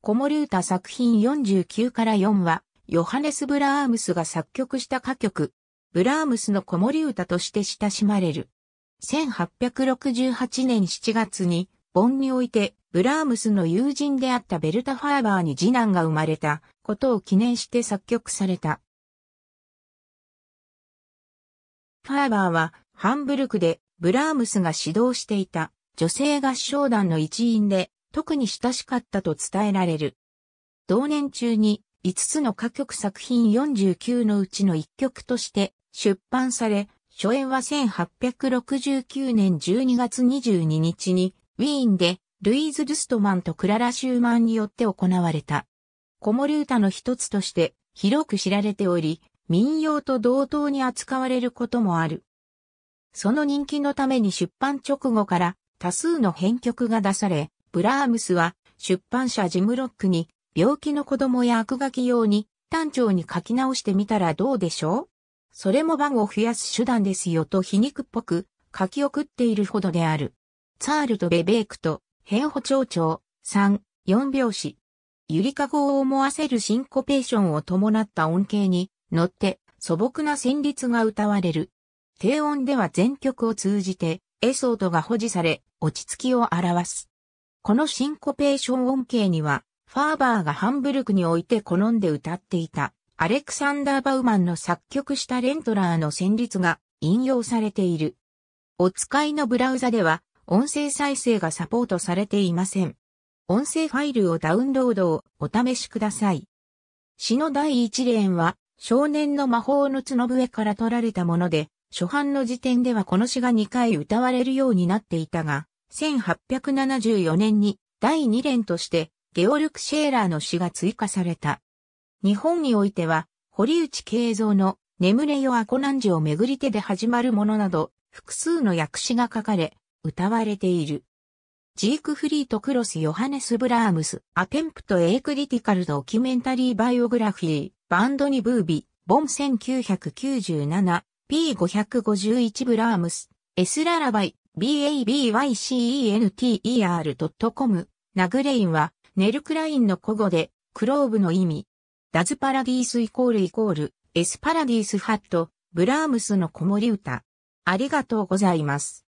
子守歌作品49から4は、ヨハネス・ブラームスが作曲した歌曲、ブラームスの子守歌として親しまれる。1868年7月に、ボンにおいて、ブラームスの友人であったベルタ・ファーバーに次男が生まれたことを記念して作曲された。ファーバーは、ハンブルクでブラームスが指導していた女性合唱団の一員で特に親しかったと伝えられる。同年中に5つの歌曲作品49のうちの1曲として出版され、初演は1869年12月22日にウィーンでルイーズ・ドゥストマンとクララ・シューマンによって行われた。子守歌の一つとして広く知られており、民謡と同等に扱われることもある。その人気のために出版直後から多数の編曲が出され、ブラームスは出版社ジムロックに病気の子供や悪書き用に単調に書き直してみたらどうでしょう？それも番を増やす手段ですよと皮肉っぽく書き送っているほどである。ツァールとベベークと変歩長調3、4拍子。ゆりかごを思わせるシンコペーションを伴った音形に乗って素朴な旋律が歌われる。低音では全曲を通じてエソートが保持され落ち着きを表す。このシンコペーション音形にはファーバーがハンブルクにおいて好んで歌っていたアレクサンダー・バウマンの作曲したレントラーの旋律が引用されている。お使いのブラウザでは音声再生がサポートされていません。音声ファイルをダウンロードをお試しください。詩の第一連は少年の魔法の角笛から取られたもので、初版の時点ではこの詩が2回歌われるようになっていたが、1874年に第2連としてゲオルク・シェーラーの詩が追加された。日本においては、堀内敬三の眠れよ吾子汝をめぐりてで始まるものなど、複数の訳詞が書かれ、歌われている。ジークフリート・クロス・ヨハネス・ブラームス、 Attempt a Critical Documentary Biography、Band 2 Bouvier、ボン1997、P551 ブラームス、S ララバイ、babycenter.com、ナグレインは、ネルクラインの古語で、クローブの意味。ダズパラディースイコールイコール、エスパラディースハット、ブラームスの子守歌。ありがとうございます。